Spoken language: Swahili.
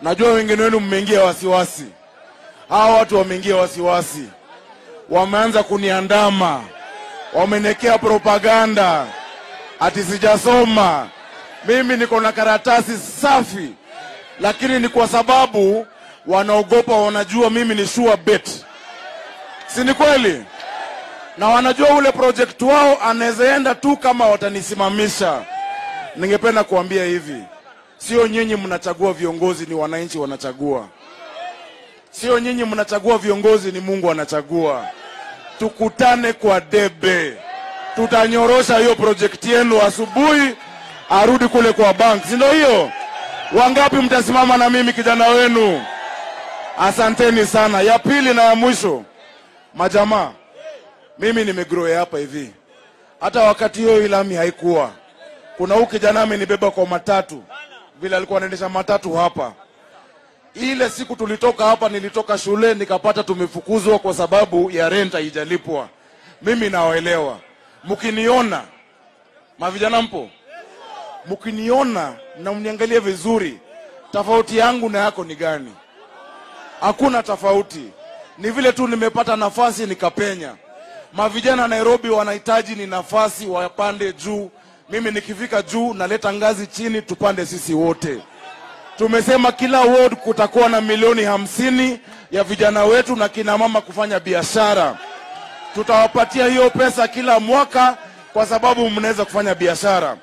Najua wengine wenu mmeingia wasiwasi. Hawa watu wameingia wasiwasi, wameanza kuniandama, wamenekea propaganda ati sijasoma. Mimi niko na karatasi safi, lakini ni kwa sababu wanaogopa, wanajua mimi ni sure bet, si ni kweli? Na wanajua ule project wao anaweza enda tu kama watanisimamisha. Ningependa kuambia hivi, sio nyinyi mnachagua viongozi, ni wananchi wanachagua. Sio nyinyi mnachagua viongozi, ni Mungu anachagua. Tukutane kwa debe, tutanyorosha hiyo projekti yenu asubuhi, arudi kule kwa bank, si ndio hiyo? Wangapi mtasimama na mimi kijana wenu? Asanteni sana. Ya pili na ya mwisho, majamaa, mimi nimegrow hapa hivi, hata wakati hiyo ilami haikuwa kuna huu kijana amenibeba kwa matatu vile alikuwa anaendesha matatu hapa. Ile siku tulitoka hapa, nilitoka shule nikapata tumefukuzwa kwa sababu ya rent haijalipwa. Mimi nawaelewa, mkiniona mavijana, mpo mkiniona na mniangalie vizuri, tofauti yangu na yako ni gani? Hakuna tofauti, ni vile tu nimepata nafasi nikapenya. Mavijana Nairobi wanahitaji ni nafasi, wapande juu mimi nikifika juu naleta ngazi chini, tupande sisi wote. Tumesema kila ward kutakuwa na milioni hamsini ya vijana wetu na kina mama kufanya biashara. Tutawapatia hiyo pesa kila mwaka, kwa sababu mnaweza kufanya biashara.